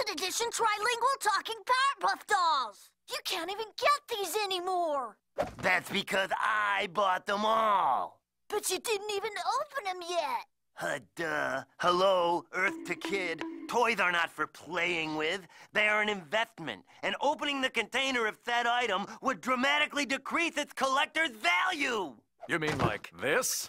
limited edition trilingual talking Powerpuff dolls. You can't even get these anymore. That's because I bought them all. But you didn't even open them yet. Uh, duh. Hello, Earth to Kid. Toys are not for playing with. They are an investment. And opening the container of said item would dramatically decrease its collector's value. You mean like this?